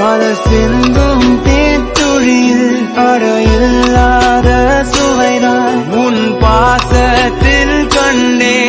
காதல் சிந்தும் தேத்துழியில் அடையில்லாத சுவைதான். உன் பாசத்தில் கண்டே